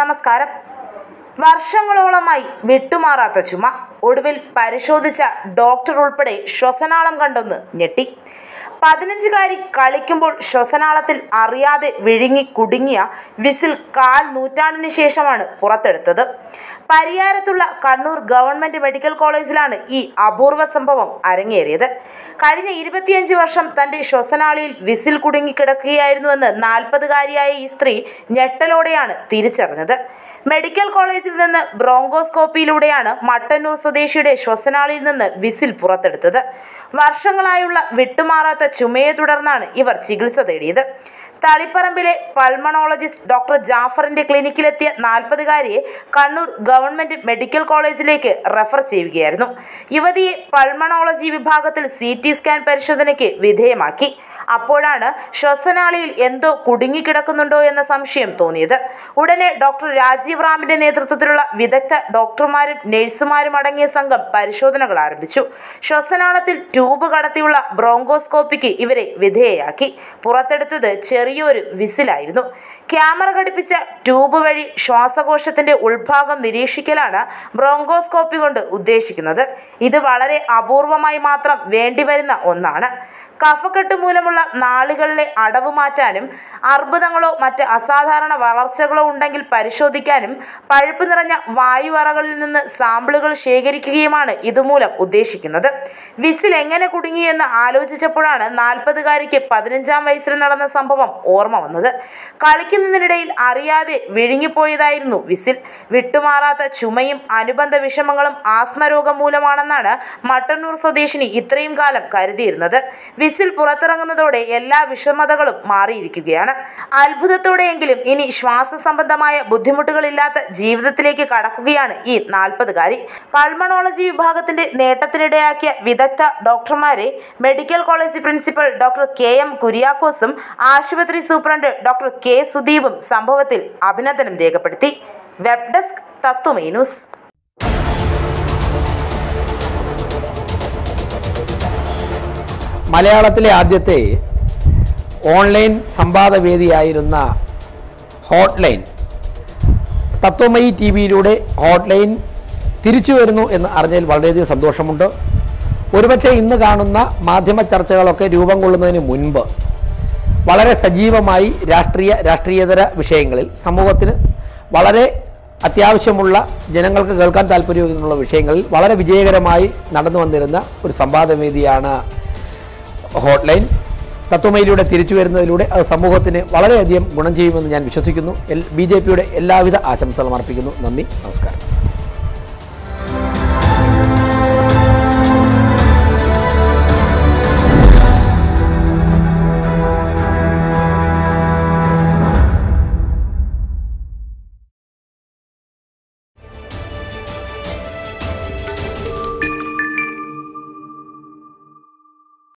നമസ്കാരം. വർഷങ്ങളോളമായി വിട്ടുമാറാത്ത ചുമ ഒടുവിൽ പരിശോധിച്ച ഡോക്ടർ ഉൾപ്പെടെ ശ്വസനാളം കണ്ടൊന്ന് ഞെട്ടി. പതിനഞ്ചുകാരി കളിക്കുമ്പോൾ ശ്വസനാളത്തിൽ അറിയാതെ വിഴുങ്ങി കുടുങ്ങിയ വിസിൽ കാൽ നൂറ്റാണ്ടിന് ശേഷമാണ് പുറത്തെടുത്തത്. പരിയാരത്തുള്ള കണ്ണൂർ ഗവൺമെന്റ് മെഡിക്കൽ കോളേജിലാണ് ഈ അപൂർവ സംഭവം അരങ്ങേറിയത്. കഴിഞ്ഞ ഇരുപത്തിയഞ്ച് വർഷം തന്റെ ശ്വസനാളിയിൽ വിസിൽ കുടുങ്ങിക്കിടക്കുകയായിരുന്നുവെന്ന് നാൽപ്പതുകാരിയായ ഈ സ്ത്രീ ഞെട്ടലോടെയാണ് തിരിച്ചറിഞ്ഞത്. മെഡിക്കൽ കോളേജിൽ നിന്ന് ബ്രോങ്കോസ്കോപ്പിയിലൂടെയാണ് മട്ടന്നൂർ സ്വദേശിയുടെ ശ്വസനാളിയിൽ നിന്ന് വിസിൽ പുറത്തെടുത്തത്. വർഷങ്ങളായുള്ള വിട്ടുമാറാത്ത ചുമയെ തുടർന്നാണ് ഇവർ ചികിത്സ തേടിയത്. തളിപ്പറമ്പിലെ പൾമണോളജിസ്റ്റ് ഡോക്ടർ ജാഫറിന്റെ ക്ലിനിക്കിലെത്തിയ നാൽപ്പതുകാരിയെ കണ്ണൂർ ഗവൺമെന്റ് മെഡിക്കൽ കോളേജിലേക്ക് റെഫർ ചെയ്യുകയായിരുന്നു. യുവതിയെ പൾമണോളജി വിഭാഗത്തിൽ സി ടി സ്കാൻ പരിശോധനയ്ക്ക് വിധേയമാക്കി. അപ്പോഴാണ് ശ്വസനാളിയിൽ എന്തോ കുടുങ്ങിക്കിടക്കുന്നുണ്ടോ എന്ന സംശയം തോന്നിയത്. ഉടനെ ഡോക്ടർ രാജീവ് റാമിന്റെ നേതൃത്വത്തിലുള്ള വിദഗ്ധ ഡോക്ടർമാരും നഴ്സുമാരും അടങ്ങിയ സംഘം പരിശോധനകൾ ആരംഭിച്ചു. ശ്വസനാളത്തിൽ ട്യൂബ് കടത്തിയുള്ള ബ്രോങ്കോസ്കോപ്പിക്ക് ഇവരെ വിധേയയാക്കി. പുറത്തെടുത്തത് ചെറിയൊരു വിസിലായിരുന്നു. ക്യാമറ ഘടിപ്പിച്ച ട്യൂബ് വഴി ശ്വാസകോശത്തിന്റെ ഉൾഭാഗം നിരീക്ഷിക്കലാണ് ബ്രോങ്കോസ്കോപ്പി കൊണ്ട് ഉദ്ദേശിക്കുന്നത്. ഇത് വളരെ അപൂർവമായി മാത്രം വേണ്ടിവരുന്ന ഒന്നാണ്. കഫക്കെട്ട് മൂലമുള്ള നാളുകളിലെ അടവ് മാറ്റാനും അർബുദങ്ങളോ മറ്റ് അസാധാരണ വളർച്ചകളോ ഉണ്ടെങ്കിൽ പരിശോധിക്കാനും പഴുപ്പ് നിറഞ്ഞ വായുവറകളിൽ നിന്ന് സാമ്പിളുകൾ ശേഖരിക്കുകയുമാണ് ഇതുമൂലം ഉദ്ദേശിക്കുന്നത്. വിസിൽ എങ്ങനെ കുടുങ്ങിയെന്ന് ആലോചിച്ചപ്പോഴാണ് നാൽപ്പതുകാരിക്ക് പതിനഞ്ചാം വയസ്സിൽ നടന്ന സംഭവം ഓർമ്മ വന്നത്. കളിക്കുന്നതിനിടയിൽ അറിയാതെ വിഴുങ്ങിപ്പോയതായിരുന്നു വിസിൽ. വിട്ടുമാറാത്ത ചുമയും അനുബന്ധ വിഷമങ്ങളും ആസ്മരോഗം മൂലമാണെന്നാണ് മട്ടന്നൂർ സ്വദേശിനി ഇത്രയും കാലം കരുതിയിരുന്നത്. വിസിൽ പുറത്തിറങ്ങുന്നതോടെ എല്ലാ വിഷമതകളും മാറിയിരിക്കുകയാണ്. അത്ഭുതത്തോടെയെങ്കിലും ഇനി ശ്വാസ സംബന്ധമായ ബുദ്ധിമുട്ടുകളില്ലാത്ത ജീവിതത്തിലേക്ക് കടക്കുകയാണ് ഈ നാൽപ്പതുകാരി. പൾമണോളജി വിഭാഗത്തിന്റെ നേട്ടത്തിനിടയാക്കിയ വിദഗ്ധ ഡോക്ടർമാരെ medical college principal doctor K M കുര്യാക്കോസും ആശുപത്രി സൂപ്രണ്ട് ഡോക്ടർ കെ സുദീപും സംഭവത്തിൽ അഭിനന്ദനം രേഖപ്പെടുത്തി. Web desk Tatwamayi news. മലയാളത്തിലെ ആദ്യത്തെ ഓൺലൈൻ സംവാദവേദിയായിരുന്ന ഹോട്ട്ലൈൻ. തത്വമയി ടി വിയിലൂടെ ഹോട്ട്ലൈൻ തിരിച്ചു വരുന്നു എന്ന് അറിഞ്ഞതിൽ വളരെയധികം സന്തോഷമുണ്ട്. ഒരുപക്ഷെ ഇന്ന് കാണുന്ന മാധ്യമ ചർച്ചകളൊക്കെ രൂപം കൊള്ളുന്നതിന് മുൻപ് വളരെ സജീവമായി രാഷ്ട്രീയ രാഷ്ട്രീയേതര വിഷയങ്ങളിൽ സമൂഹത്തിന് വളരെ അത്യാവശ്യമുള്ള ജനങ്ങൾക്ക് കേൾക്കാൻ താല്പര്യമുള്ള വിഷയങ്ങളിൽ വളരെ വിജയകരമായി നടന്നു വന്നിരുന്ന ഒരു സംവാദവേദിയാണ് ഹോട്ട്ലൈൻ. തത്വമയിലൂടെ തിരിച്ചു വരുന്നതിലൂടെ അത് സമൂഹത്തിന് വളരെയധികം ഗുണം ചെയ്യുമെന്ന് ഞാൻ വിശ്വസിക്കുന്നു. എൽ ബി ജെ പിയുടെ എല്ലാവിധ ആശംസകളും അർപ്പിക്കുന്നു. നന്ദി നമസ്കാരം.